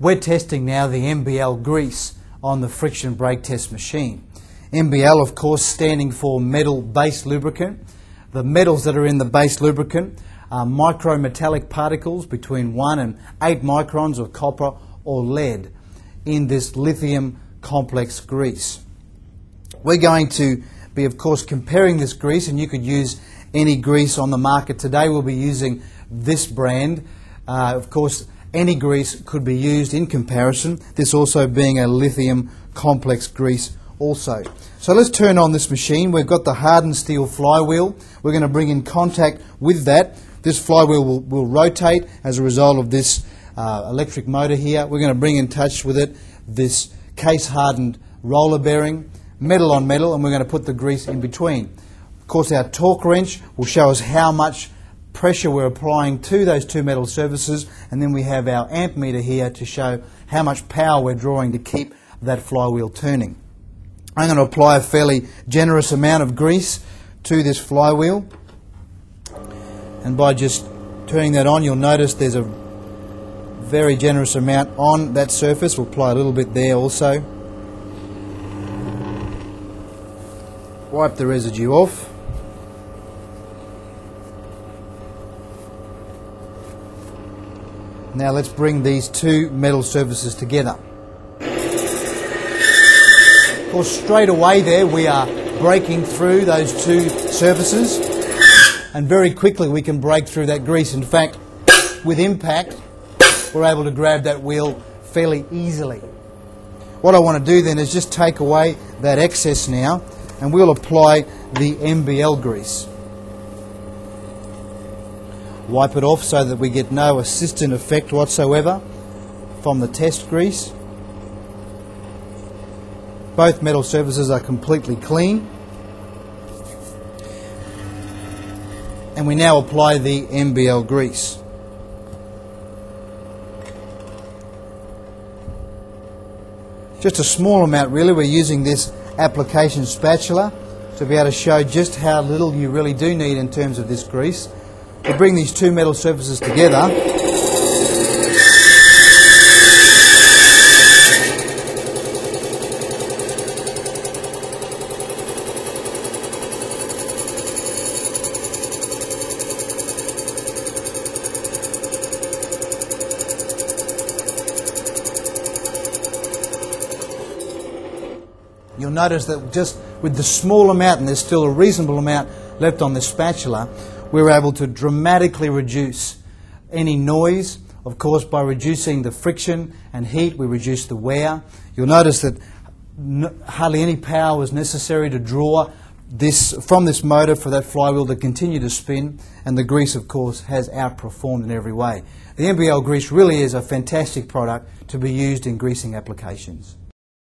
We're testing now the MBL grease on the friction brake test machine. MBL, of course, standing for metal base lubricant. The metals that are in the base lubricant are micrometallic particles between 1 and 8 microns of copper or lead in this lithium complex grease. We're going to be, of course, comparing this grease, and you could use any grease on the market today. We'll be using this brand. Uh, of course, any grease could be used in comparison, this also being a lithium complex grease also. So let's turn on this machine. We've got the hardened steel flywheel. We're going to bring in contact with that. This flywheel will, will rotate as a result of this uh, electric motor here. We're going to bring in touch with it this case hardened roller bearing, metal on metal, and we're going to put the grease in between. Of course, our torque wrench will show us how much pressure we're applying to those two metal surfaces, and then we have our amp meter here to show how much power we're drawing to keep that flywheel turning. I'm going to apply a fairly generous amount of grease to this flywheel, and by just turning that on, you'll notice there's a very generous amount on that surface. We'll apply a little bit there also. Wipe the residue off. Now let's bring these two metal surfaces together. Of course, straight away there we are breaking through those two surfaces and very quickly we can break through that grease. In fact, with impact, we're able to grab that wheel fairly easily. What I want to do then is just take away that excess now and we'll apply the MBL grease wipe it off so that we get no assistant effect whatsoever from the test grease. Both metal surfaces are completely clean. And we now apply the MBL grease. Just a small amount really, we're using this application spatula to be able to show just how little you really do need in terms of this grease. We bring these two metal surfaces together. You'll notice that just with the small amount, and there's still a reasonable amount left on this spatula, we were able to dramatically reduce any noise. Of course, by reducing the friction and heat, we reduced the wear. You'll notice that hardly any power was necessary to draw this from this motor for that flywheel to continue to spin, and the grease, of course, has outperformed in every way. The MBL grease really is a fantastic product to be used in greasing applications.